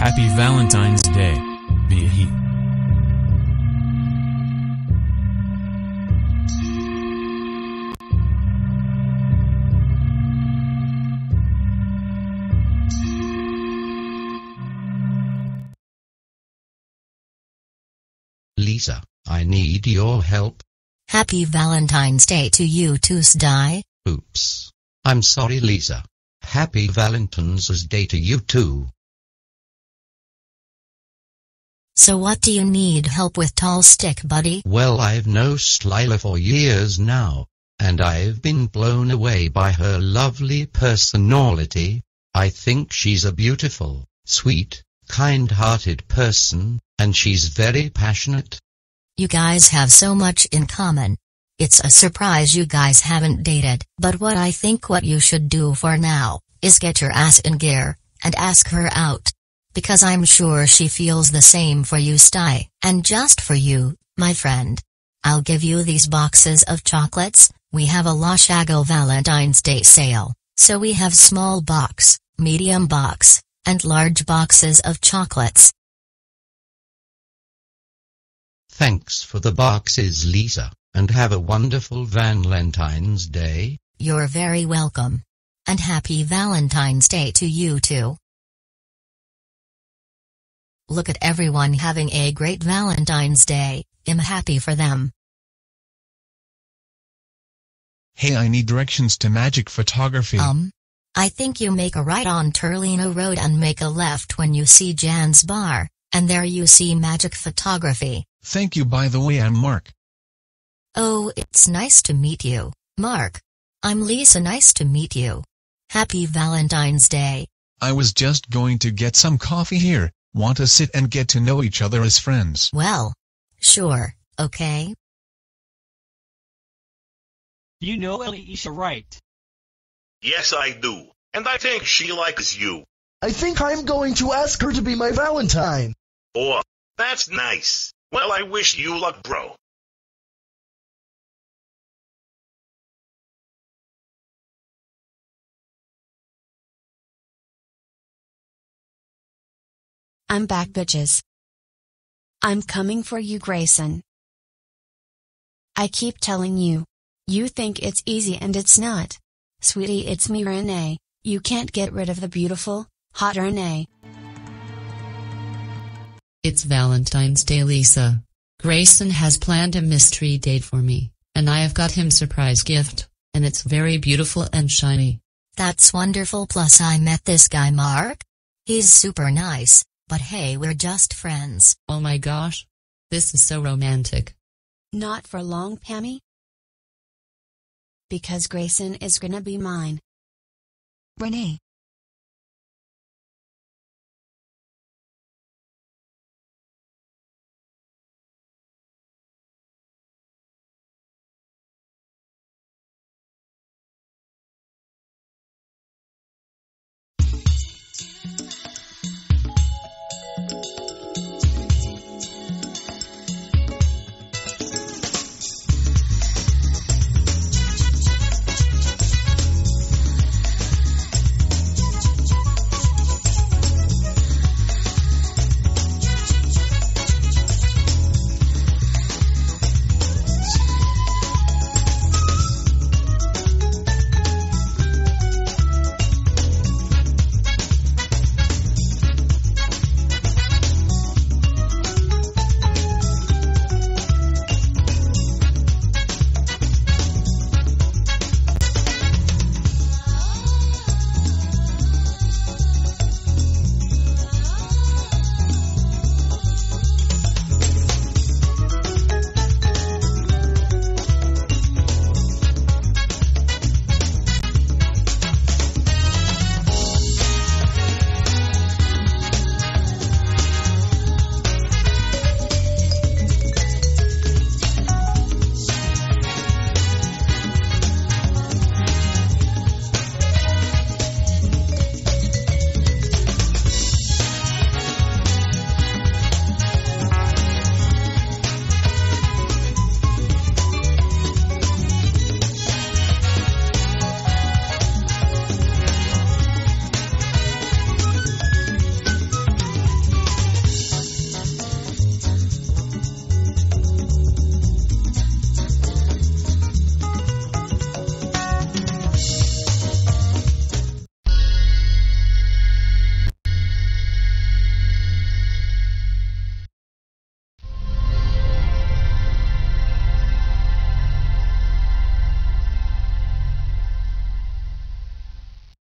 Happy Valentine's Day, be he. Lisa, I need your help. Happy Valentine's Day to you too, Sty. Oops. I'm sorry, Lisa. Happy Valentine's Day to you too. So what do you need help with tall stick, buddy? Well, I've known Lila for years now, and I've been blown away by her lovely personality. I think she's a beautiful, sweet, kind-hearted person, and she's very passionate. You guys have so much in common. It's a surprise you guys haven't dated. But what I think what you should do for now, is get your ass in gear, and ask her out. Because I'm sure she feels the same for you Sty. And just for you, my friend. I'll give you these boxes of chocolates, we have a La Shago Valentine's Day sale, so we have small box, medium box, and large boxes of chocolates. Thanks for the boxes, Lisa, and have a wonderful Valentine's Day. You're very welcome. And happy Valentine's Day to you too. Look at everyone having a great Valentine's Day, I'm happy for them. Hey I need directions to magic photography. Um, I think you make a right on Turlino Road and make a left when you see Jan's bar, and there you see magic photography. Thank you by the way I'm Mark. Oh, it's nice to meet you, Mark. I'm Lisa nice to meet you. Happy Valentine's Day. I was just going to get some coffee here, want to sit and get to know each other as friends. Well, sure, okay. You know Elisa right. Yes, I do. And I think she likes you. I think I'm going to ask her to be my Valentine. Oh, that's nice. Well, I wish you luck, bro. I'm back bitches. I'm coming for you Grayson. I keep telling you. You think it's easy and it's not. Sweetie it's me Renee, you can't get rid of the beautiful, hot Renee. It's Valentine's Day Lisa. Grayson has planned a mystery date for me, and I have got him surprise gift, and it's very beautiful and shiny. That's wonderful plus I met this guy Mark. He's super nice, but hey we're just friends. Oh my gosh. This is so romantic. Not for long Pammy? Because Grayson is gonna be mine. Renee,